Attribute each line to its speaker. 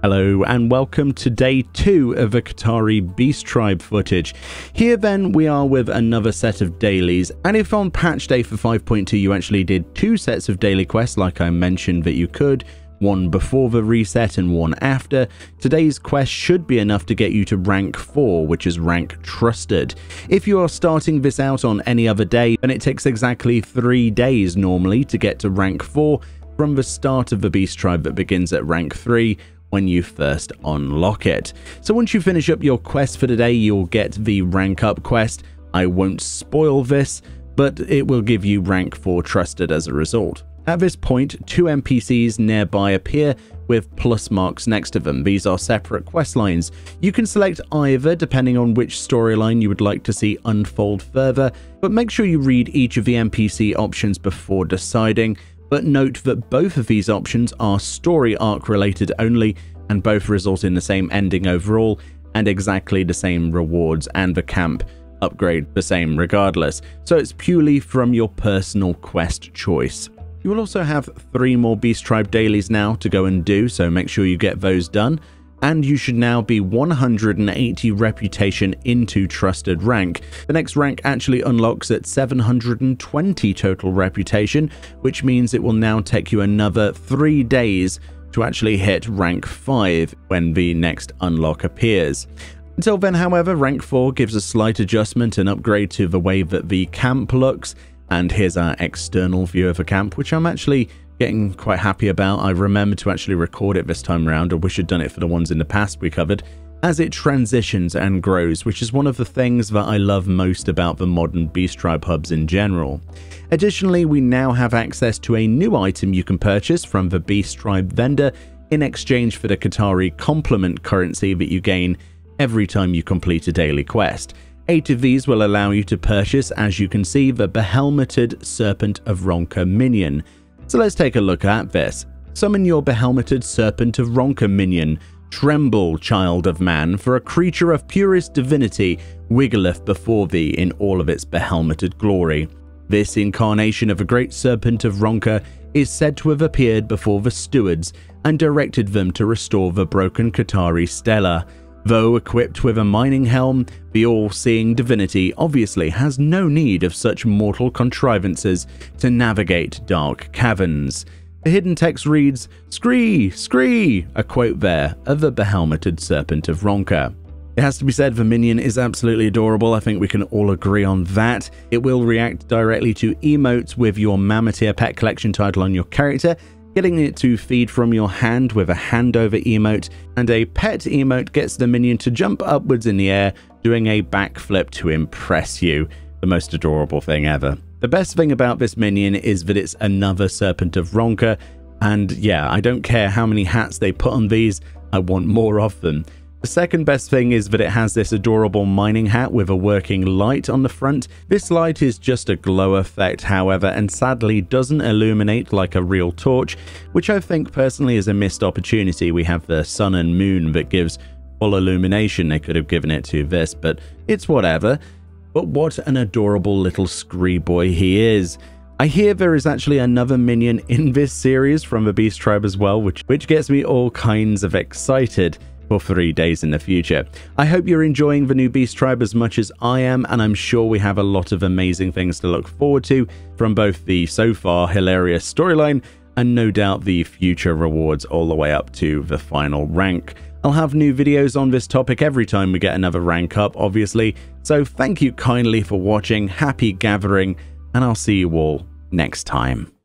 Speaker 1: Hello and welcome to day 2 of the Qitari Beast Tribe footage. Here then we are with another set of dailies and if on patch day for 5.2 you actually did two sets of daily quests like I mentioned that you could, one before the reset and one after, today's quest should be enough to get you to rank 4 which is rank trusted. If you are starting this out on any other day then it takes exactly 3 days normally to get to rank 4 from the start of the Beast Tribe that begins at rank 3 when you first unlock it. So once you finish up your quest for today, you'll get the rank up quest. I won't spoil this, but it will give you rank 4 trusted as a result. At this point, two NPCs nearby appear with plus marks next to them. These are separate quest lines. You can select either depending on which storyline you would like to see unfold further, but make sure you read each of the NPC options before deciding but note that both of these options are story arc related only and both result in the same ending overall and exactly the same rewards and the camp upgrade the same regardless. So it's purely from your personal quest choice. You will also have three more Beast Tribe dailies now to go and do, so make sure you get those done and you should now be 180 reputation into trusted rank. The next rank actually unlocks at 720 total reputation, which means it will now take you another 3 days to actually hit rank 5 when the next unlock appears. Until then, however, rank 4 gives a slight adjustment and upgrade to the way that the camp looks, and here's our external view of a camp, which I'm actually getting quite happy about. I remember to actually record it this time around. I wish I'd done it for the ones in the past we covered. As it transitions and grows, which is one of the things that I love most about the modern Beast Tribe hubs in general. Additionally, we now have access to a new item you can purchase from the Beast Tribe vendor in exchange for the Qitari compliment currency that you gain every time you complete a daily quest. Eight of these will allow you to purchase, as you can see, the Behelmeted Serpent of Ronka minion, so let's take a look at this. Summon your behelmeted Serpent of Ronka minion. Tremble, child of man, for a creature of purest divinity wiggleth before thee in all of its behelmeted glory. This incarnation of a great serpent of Ronka is said to have appeared before the stewards and directed them to restore the broken Qitari Stella. Though equipped with a mining helm, the all-seeing divinity obviously has no need of such mortal contrivances to navigate dark caverns. The hidden text reads, Scree, Scree, a quote there of the behelmeted serpent of Ronka. It has to be said, the minion is absolutely adorable. I think we can all agree on that. It will react directly to emotes with your Mammutier pet collection title on your character, getting it to feed from your hand with a handover emote, and a pet emote gets the minion to jump upwards in the air, doing a backflip to impress you. The most adorable thing ever. The best thing about this minion is that it's another Serpent of Ronka, and yeah, I don't care how many hats they put on these, I want more of them. The second best thing is that it has this adorable mining hat with a working light on the front. This light is just a glow effect, however, and sadly doesn't illuminate like a real torch, which I think personally is a missed opportunity. We have the sun and moon that gives full illumination. They could have given it to this, but it's whatever. But what an adorable little scree boy he is. I hear there is actually another minion in this series from the Beast Tribe as well, which, which gets me all kinds of excited for three days in the future. I hope you're enjoying the new Beast Tribe as much as I am, and I'm sure we have a lot of amazing things to look forward to from both the so far hilarious storyline and no doubt the future rewards all the way up to the final rank. I'll have new videos on this topic every time we get another rank up, obviously, so thank you kindly for watching, happy gathering, and I'll see you all next time.